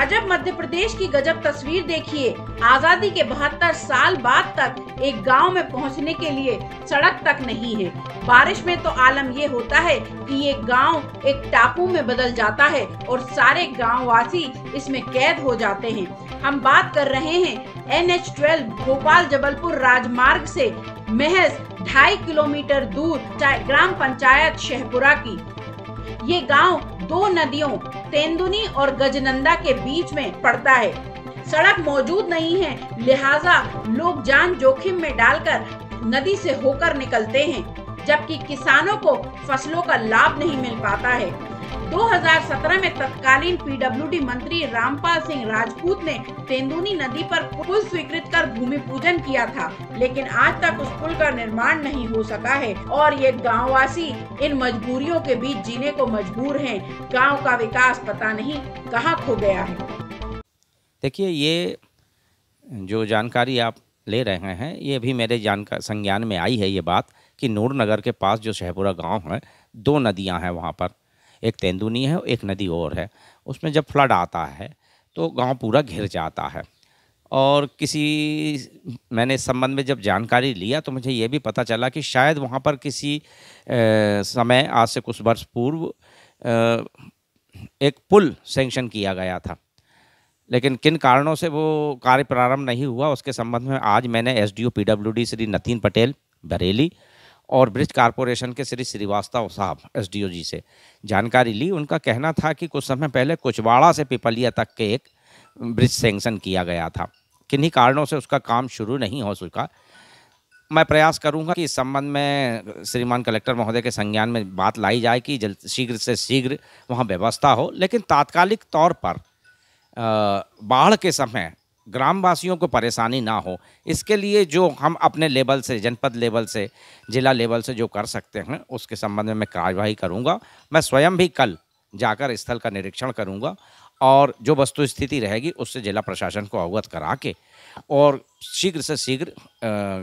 अजब मध्य प्रदेश की गजब तस्वीर देखिए। आज़ादी के बहत्तर साल बाद तक एक गाँव में पहुँचने के लिए सड़क तक नहीं है। बारिश में तो आलम ये होता है कि ये गाँव एक टापू में बदल जाता है और सारे गाँव वासी इसमें कैद हो जाते हैं। हम बात कर रहे हैं N H twelve Bhopal Jabalpur राजमार्ग से महज ढाई किलोमीटर दूर ग्राम पंचायत शहपुरा की। ये गाँव दो नदियों, तेंदुनी और गजनंदा के बीच में पड़ता है। सड़क मौजूद नहीं है, लिहाजा लोग जान जोखिम में डालकर नदी से होकर निकलते हैं, जबकि किसानों को फ़सलों का लाभ नहीं मिल पाता है। 2017 में तत्कालीन पीडब्ल्यूडी मंत्री रामपाल सिंह राजपूत ने तेंदुनी नदी पर पुल स्वीकृत कर भूमि पूजन किया था, लेकिन आज तक उस पुल का निर्माण नहीं हो सका है और ये गांववासी इन मजबूरियों के बीच जीने को मजबूर हैं। गाँव का विकास पता नहीं कहाँ खो गया है। देखिए, ये जो जानकारी आप ले रहे हैं, ये भी मेरे जानकार संज्ञान में आई है ये बात कि नूर नगर के पास जो शहपुरा गाँव है, दो नदियाँ हैं वहाँ पर। एक तेंदुनी है एक नदी और है। उसमें जब फ्लड आता है तो गाँव पूरा घिर जाता है। और किसी मैंने इस संबंध में जब जानकारी लिया तो मुझे ये भी पता चला कि शायद वहाँ पर किसी ए, समय आज से कुछ वर्ष पूर्व एक पुल सेंक्शन किया गया था। लेकिन किन कारणों से वो कार्य प्रारंभ नहीं हुआ उसके संबंध में आज मैंने S D O P W D Shri Natin Patel Bareilly और ब्रिज कारपोरेशन के श्री श्रीवास्तव साहब एस जी से जानकारी ली। उनका कहना था कि कुछ समय पहले कुचवाड़ा से पिपलिया तक के एक ब्रिज सेंक्शन किया गया था। किन्हीं कारणों से उसका काम शुरू नहीं हो सका। मैं प्रयास करूँगा कि इस संबंध में श्रीमान कलेक्टर महोदय के संज्ञान में बात लाई जाए कि जल्द शीघ्र से शीघ्र वहाँ व्यवस्था हो। लेकिन तात्कालिक तौर पर बाढ़ के समय ग्रामवासियों को परेशानी ना हो। इसके लिए जो हम अपने लेवल से, जनपद लेवल से, जिला लेवल से जो कर सकते हैं, उसके संबंध में मैं कार्यवाही करूँगा। मैं स्वयं भी कल जाकर स्थल का निरीक्षण करूँगा और जो वस्तु स्थिति रहेगी, उससे जिला प्रशासन को अवगत करा के और शीघ्र से शीघ्र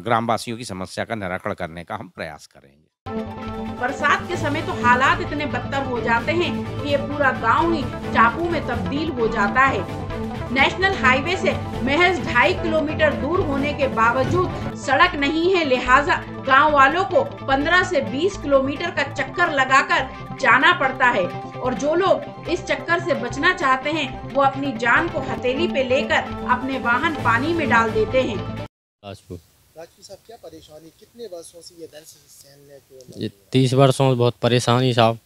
ग्रामवासियों की समस्या का निराकरण करने का हम प्रयास करेंगे। बरसात के समय तो हालात इतने बदतर हो जाते हैं कि ये पूरा गाँव ही चापू में तब्दील हो जाता है। नेशनल हाईवे से महज ढाई किलोमीटर दूर होने के बावजूद सड़क नहीं है, लिहाजा गाँव वालों को 15 से 20 किलोमीटर का चक्कर लगाकर जाना पड़ता है। और जो लोग इस चक्कर से बचना चाहते हैं, वो अपनी जान को हथेली पे लेकर अपने वाहन पानी में डाल देते हैं। साहब क्या परेशानी? कितने वर्षों से ये दर्द सहने ये तीस वर्षों से बहुत परेशानी साहब।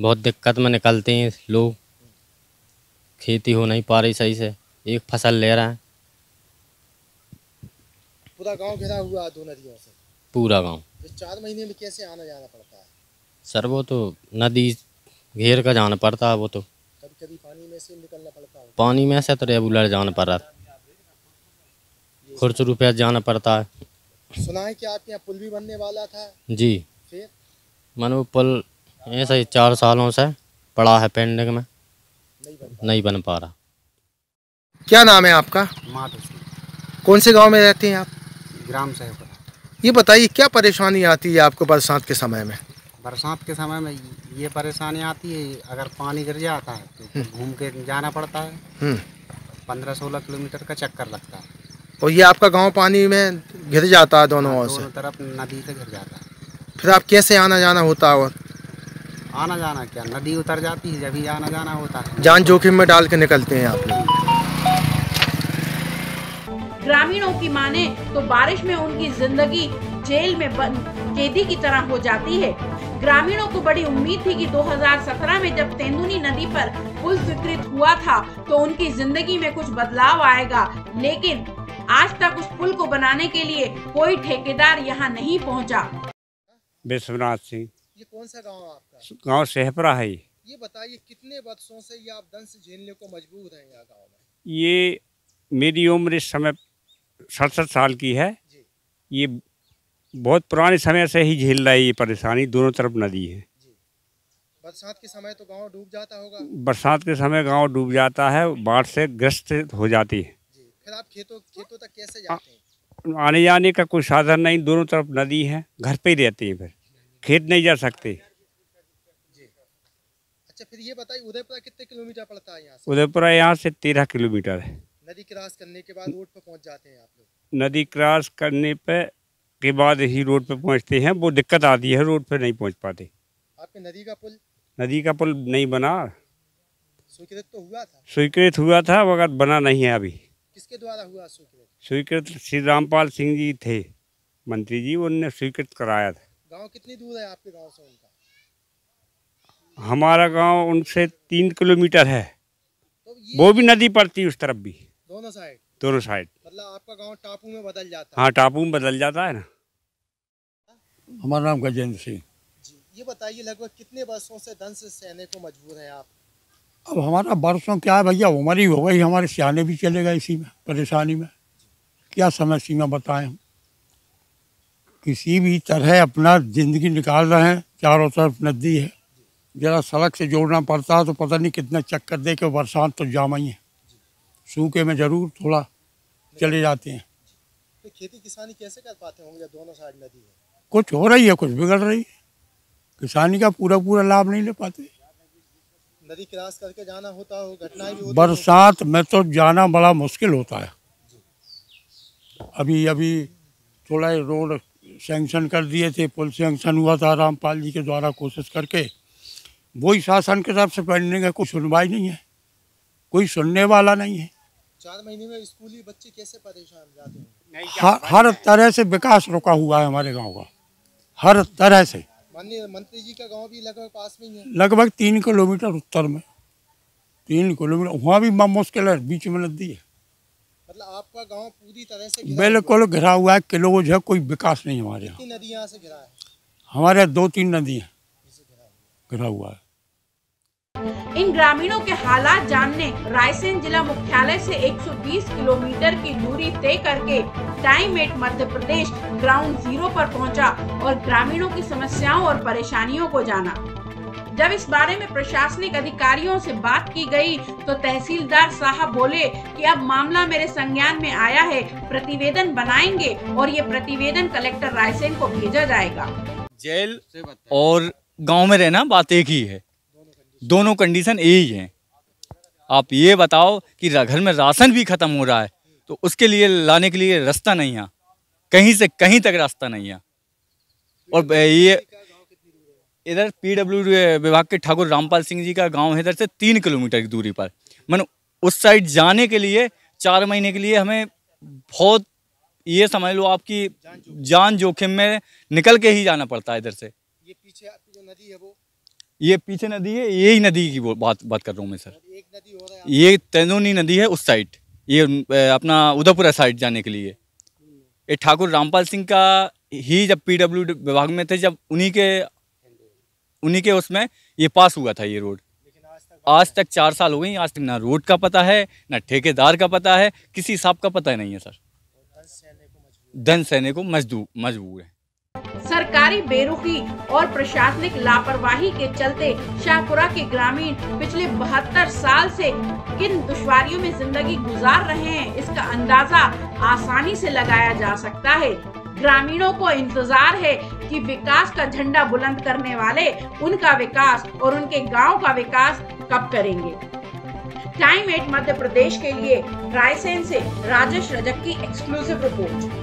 बहुत दिक्कत में निकलते हैं लोग। खेती हो नहीं पा रही सही से। एक फ़सल ले रहा है। पूरा गाँव घिरा हुआ दो नदियों से। पूरा गाँव। तो चार महीने में कैसे आना जाना पड़ता है? सर वो तो नदी घेर का जाना पड़ता है वो तो। कभी कभी पानी में से निकलना पड़ता है? पानी में से तो रेगुलर जाना पड़ रहा खुर्च रुपया जाना पड़ता है। सुना है कि आपके यहाँ पुल भी बनने वाला था? जी। फिर? मन वो पुल ऐसा ही चार सालों से पड़ा है पेंडिंग में। नहीं बन नहीं बन पा रहा। क्या नाम है आपका? कौन से गाँव में रहते हैं आप? ग्राम से ये बताइए क्या परेशानी आती है आपको बरसात के समय में? बरसात के समय में ये परेशानी आती है अगर पानी गिर जाता है तो हम्म। घूम के जाना पड़ता है। हम्म। पंद्रह सोलह किलोमीटर का चक्कर लगता है। और ये आपका गाँव पानी में घिर जाता है दोनों हाँ, ओर से? तरफ़ नदी से घिर जाता है। फिर आप कैसे आना जाना होता है और? आना जाना क्या? नदी उतर जाती है जब आना जाना होता है। जान जोखिम में डाल के निकलते हैं आप लोग। ग्रामीणों की माने तो बारिश में उनकी ज़िंदगी जेल में बंद कैदी की तरह हो जाती है। ग्रामीणों को बड़ी उम्मीद थी कि 2017 में जब तेंदुनी नदी पर पुल स्वीकृत हुआ था तो उनकी ज़िंदगी में कुछ बदलाव आएगा। लेकिन आज तक उस पुल को बनाने के लिए कोई ठेकेदार यहाँ नहीं पहुँचा। विश्वनाथ सिंह। ये कौन सा गाँव आपका? गाँव सेहपरा है ये। बताइए कितने वर्षों से ये आप दंश झेलने को मजबूर हैं यहाँ गाँव में? ये मेरी उम्र इस समय सड़सठ साल की है। ये बहुत पुराने समय से ही झेल रहा है ये परेशानी दोनों तरफ़ नदी है। बरसात के समय तो गाँव डूब जाता होगा। बरसात के समय गाँव डूब जाता है बाढ़ से ग्रस्त हो जाती है। फिर आप खेतों खेतों तक कैसे जाते हैं? आने जाने का कोई साधन नहीं दोनों तरफ़ नदी है घर पे ही रहती है फिर। खेत नहीं जा सकते। अच्छा फिर ये बताइए उदयपुरा कितने किलोमीटर पड़ता है यहाँ से? उदयपुरा यहाँ से तेरह किलोमीटर है। नदी क्रॉस करने के बाद रोड पे पहुँच जाते हैं आप लोग? नदी क्रॉस करने पे के बाद ही रोड पे पहुँचते हैं वो दिक्कत आती है रोड पे नहीं पहुँच पाते। आपके नदी का पुल? नदी का पुल नहीं बना। स्वीकृत तो हुआ था? स्वीकृत हुआ था मगर बना नहीं है अभी। किसके द्वारा हुआ स्वीकृत? स्वीकृत श्री रामपाल सिंह जी थे। मंत्री जी उनने स्वीकृत कराया था। गाँव कितनी दूर है आपके गाँव से उनका? हमारा गाँव उनसे तीन किलोमीटर है। तो वो भी नदी पड़ती है उस तरफ़ भी। दोनों साइड? दोनों साइड। मतलब आपका गाँव टापू में बदल जाता है। हाँ टापू में बदल जाता है ना। हमारा नाम गजेंद्र सिंह। जी ये बताइए लगभग कितने वर्षों से दंश सहने को मजबूर हैं आप? अब हमारा बरसों क्या है भैया? उम्र ही हो गई हमारे सियाने भी चले गए इसी में परेशानी में। क्या समय सीमा बताएँ हम? किसी भी तरह अपना ज़िंदगी निकाल रहे हैं चारों तरफ़ नदी है। जरा सड़क से जोड़ना पड़ता है तो पता नहीं कितना चक्कर दे के बरसात तो जामा ही है। सूखे में ज़रूर थोड़ा चले जाते हैं। तो खेती किसानी कैसे कर पाते होंगे दोनों साइड नदी है? कुछ हो रही है कुछ बिगड़ रही है। किसानी का पूरा पूरा लाभ नहीं ले पाते। नदी क्रॉस करके जाना होता हो घटनाएँ भी होती बरसात में तो जाना बड़ा मुश्किल होता है। अभी अभी थोड़ा रोड सैंक्शन कर दिए थे पुल सैंक्शन हुआ था रामपाल जी के द्वारा कोशिश करके। वही शासन की तरफ़ से पढ़ने का कोई सुनवाई नहीं है कोई सुनने वाला नहीं है। चार महीने में स्कूली बच्चे कैसे परेशान जाते हैं? हर, हर तरह से विकास रुका हुआ है हमारे गाँव का। हर तरह से। माननीय मंत्री जी का गाँव भी लगभग पास में ही है। लगभग तीन किलोमीटर उत्तर में। तीन किलोमीटर वहाँ भी मुश्किल है बीच में नदी है। मतलब आपका गाँव पूरी तरह से है। बिल्कुल घिरा हुआ है क्लोज है कोई विकास नहीं हमारे यहाँ। नदियाँ से घिरा है? हमारे दो तीन नदी है। घिरा हुआ है। इन ग्रामीणों के हालात जानने रायसेन जिला मुख्यालय से 120 किलोमीटर की दूरी तय करके time eight Madhya Pradesh ground zero पर पहुँचा और ग्रामीणों की समस्याओं और परेशानियों को जाना। जब इस बारे में प्रशासनिक अधिकारियों से बात की गई तो तहसीलदार साहब बोले कि अब मामला मेरे संज्ञान में आया है, प्रतिवेदन बनाएँगे और ये प्रतिवेदन कलेक्टर रायसेन को भेजा जाएगा। जेल और गाँव में रहना बात एक ही है। दोनों कंडीशन यही ही आप ये बताओ कि घर में राशन भी खत्म हो रहा है तो उसके लिए लाने के लिए रास्ता नहीं है। कहीं से कहीं तक रास्ता नहीं है। और ये इधर पीडब्ल्यू विभाग के ठाकुर रामपाल सिंह जी का गाँव है, इधर से तीन किलोमीटर की दूरी पर। मन उस साइड जाने के लिए, चार महीने के लिए हमें बहुत ये समझ लो आपकी जान जोखिम में निकल के ही जाना पड़ता है इधर से। ये पीछे आपकी जो नदी है वो ये पीछे नदी है, यही नदी की बात बात कर रहा हूँ मैं, सर। एक ये तेंदुनी नदी है उस साइड, ये अपना उदयपुरा साइड जाने के लिए। ये ठाकुर रामपाल सिंह का ही जब पीडब्ल्यू विभाग में थे, जब उन्हीं के उन्हीं के उसमें ये पास हुआ था ये रोड। आज तक चार साल हो गई, आज तक ना रोड का पता है, ना ठेकेदार का पता है, किसी हिसाब का पता नहीं है, सर। धन सहने को मजदूर मजबूर है। सरकारी बेरुखी और प्रशासनिक लापरवाही के चलते शाहपुरा के ग्रामीण पिछले बहत्तर साल से किन दुश्वारियों में ज़िंदगी गुजार रहे हैं, इसका अंदाज़ा आसानी से लगाया जा सकता है। ग्रामीणों को इंतज़ार है कि विकास का झंडा बुलंद करने वाले उनका विकास और उनके गाँव का विकास कब करेंगे। टाइम एट मध्य प्रदेश के लिए रायसेन से राजेश रजक की एक्सक्लूसिव रिपोर्ट।